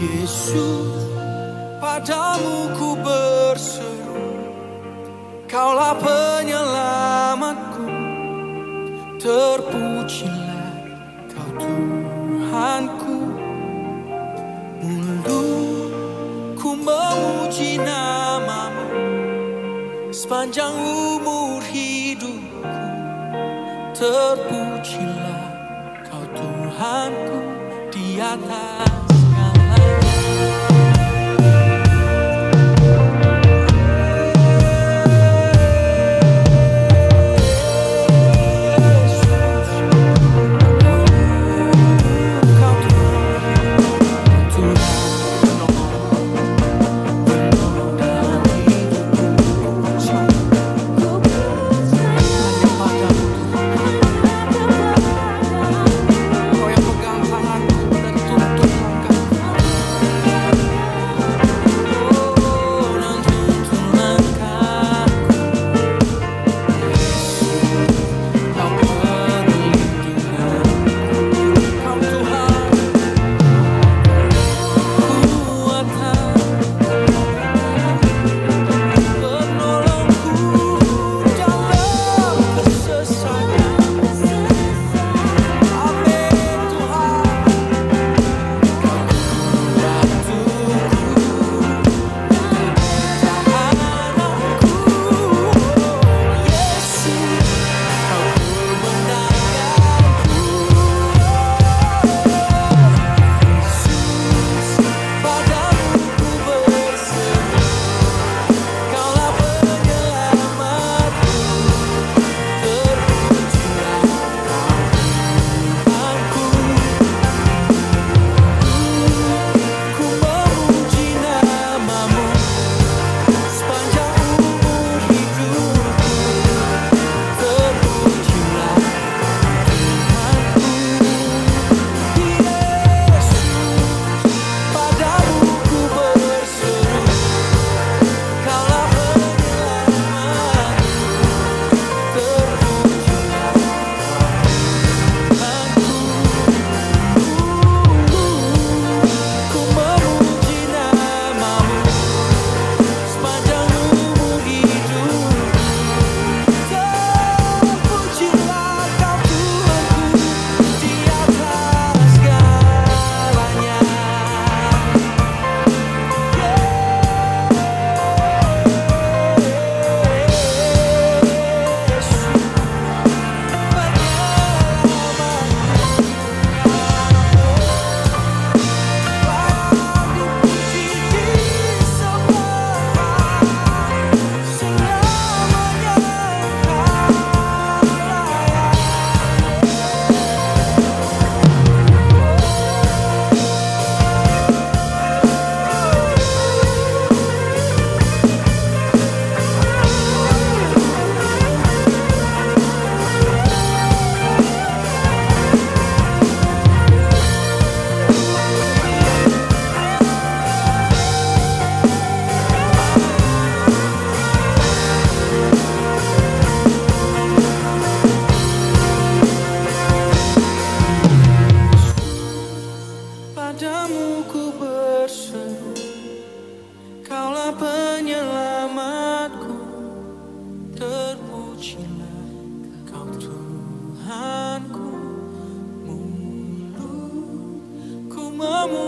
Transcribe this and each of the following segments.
Yesus, padamu ku berseru, Kaulah penyelamatku, terpujilah Kau Tuhanku. Mulutku memuji namamu, sepanjang umur hidupku, terpujilah Kau Tuhanku di atas.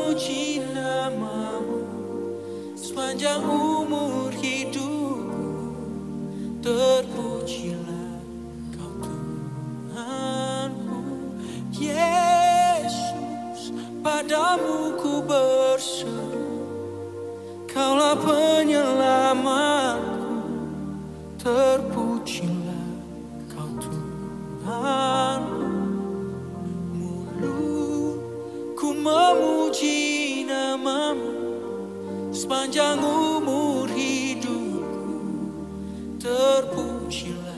Memuji namamu Sepanjang umur hidupku Terpujilah kau Tuhanku. Yesus padamu ku berseru Kaulah Memuji namamu Sepanjang umur hidupku Terpujilah